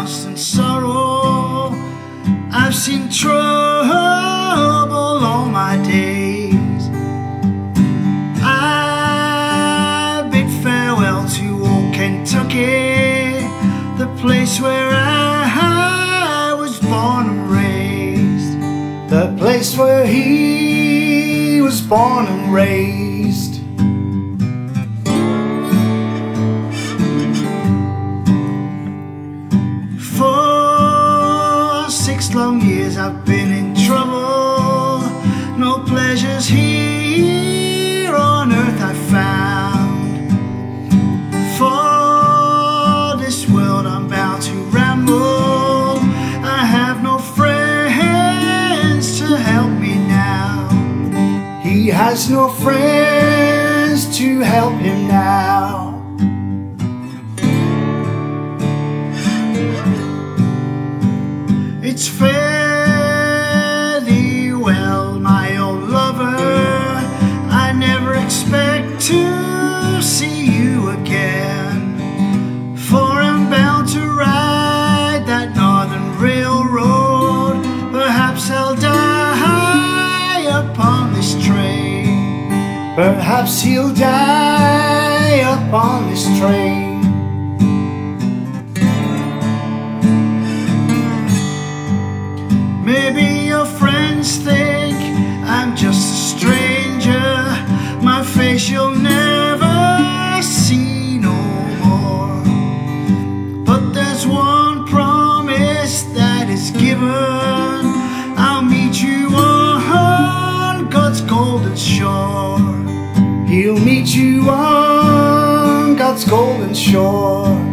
constant sorrow. I've seen trouble all my days. I bid farewell to old Kentucky, the place where I was born and raised, the place where he was born and raised. I've been in trouble. No pleasures here on earth I found. For this world I'm bound to ramble. I have no friends to help me now. He has no friends to help him now. It's fairly Perhaps he'll die upon this train. You on God's golden shore.